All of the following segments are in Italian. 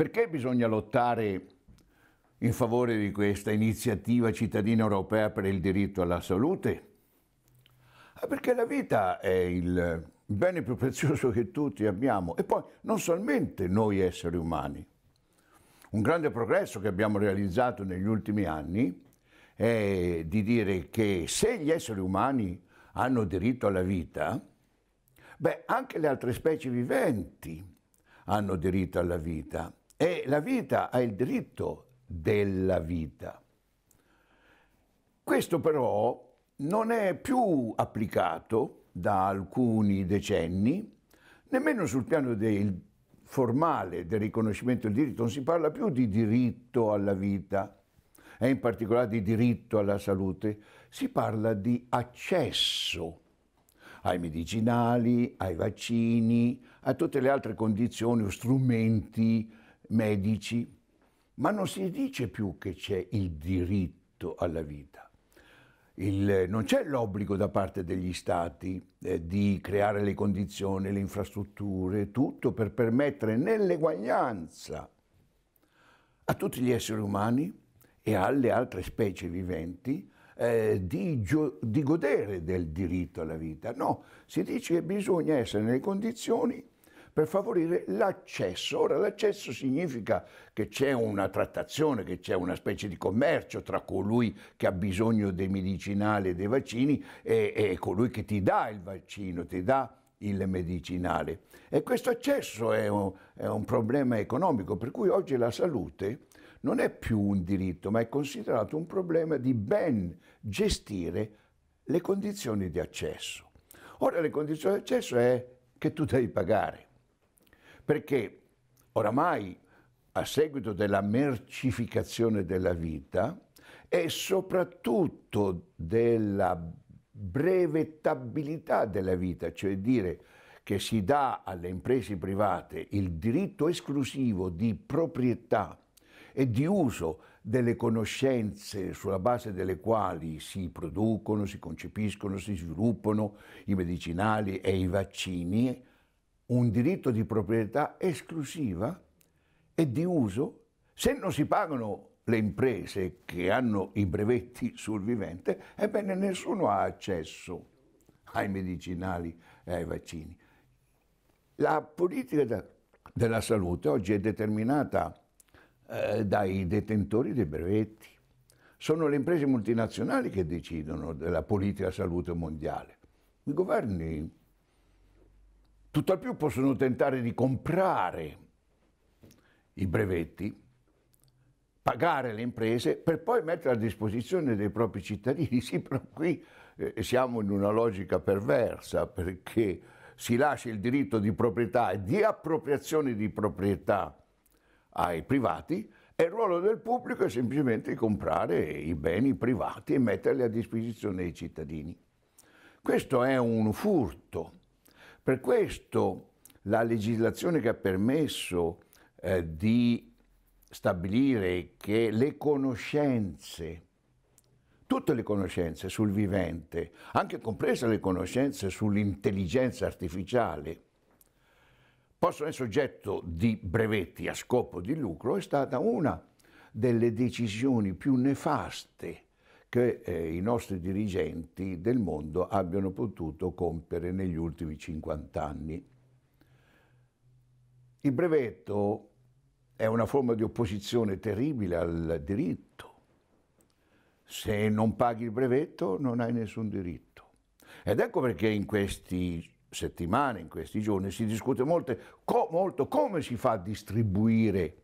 Perché bisogna lottare in favore di questa iniziativa cittadina europea per il diritto alla salute? Ah, perché la vita è il bene più prezioso che tutti abbiamo e poi non solamente noi esseri umani. Un grande progresso che abbiamo realizzato negli ultimi anni è di dire che se gli esseri umani hanno diritto alla vita, beh, anche le altre specie viventi hanno diritto alla vita e la vita ha il diritto della vita. Questo però non è più applicato da alcuni decenni, nemmeno sul piano del formale del riconoscimento del diritto, non si parla più di diritto alla vita e in particolare di diritto alla salute, si parla di accesso ai medicinali, ai vaccini, a tutte le altre condizioni o strumenti medici, ma non si dice più che c'è il diritto alla vita. Il, non c'è l'obbligo da parte degli stati eh, di creare le condizioni, le infrastrutture, tutto per permettere nell'eguaglianza a tutti gli esseri umani e alle altre specie viventi eh, di, di godere del diritto alla vita. No, si dice che bisogna essere nelle condizioni per favorire l'accesso. Ora l'accesso significa che c'è una trattazione, che c'è una specie di commercio tra colui che ha bisogno dei medicinali e dei vaccini e, e colui che ti dà il vaccino, ti dà il medicinale. E questo accesso è un, è un problema economico, per cui oggi la salute non è più un diritto, ma è considerato un problema di ben gestire le condizioni di accesso. Ora le condizioni di accesso è che tu devi pagare perché oramai a seguito della mercificazione della vita e soprattutto della brevettabilità della vita, cioè dire che si dà alle imprese private il diritto esclusivo di proprietà e di uso delle conoscenze sulla base delle quali si producono, si concepiscono, si sviluppano i medicinali e i vaccini, un diritto di proprietà esclusiva e di uso se non si pagano le imprese che hanno i brevetti sul vivente, ebbene nessuno ha accesso ai medicinali e ai vaccini. La politica de della salute oggi è determinata eh, dai detentori dei brevetti. Sono le imprese multinazionali che decidono della politica salute mondiale. I governi Tutt'al più possono tentare di comprare i brevetti, pagare le imprese per poi mettere a disposizione dei propri cittadini. Sì, però qui eh, siamo in una logica perversa perché si lascia il diritto di proprietà e di appropriazione di proprietà ai privati e il ruolo del pubblico è semplicemente comprare i beni privati e metterli a disposizione dei cittadini. Questo è un furto per questo la legislazione che ha permesso eh, di stabilire che le conoscenze, tutte le conoscenze sul vivente, anche comprese le conoscenze sull'intelligenza artificiale, possono essere oggetto di brevetti a scopo di lucro, è stata una delle decisioni più nefaste che eh, i nostri dirigenti del mondo abbiano potuto compiere negli ultimi 50 anni. Il brevetto è una forma di opposizione terribile al diritto. Se non paghi il brevetto non hai nessun diritto. Ed ecco perché in queste settimane, in questi giorni, si discute molto, co molto come si fa a distribuire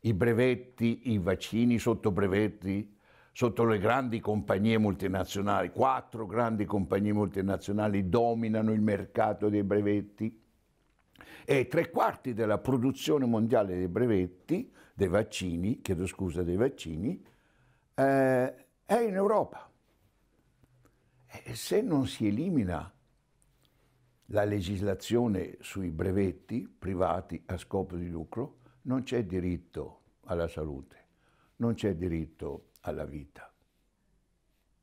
i brevetti, i vaccini sotto brevetti sotto le grandi compagnie multinazionali, quattro grandi compagnie multinazionali dominano il mercato dei brevetti e tre quarti della produzione mondiale dei brevetti, dei vaccini, chiedo scusa, dei vaccini, eh, è in Europa. E se non si elimina la legislazione sui brevetti privati a scopo di lucro, non c'è diritto alla salute, non c'è diritto alla vita.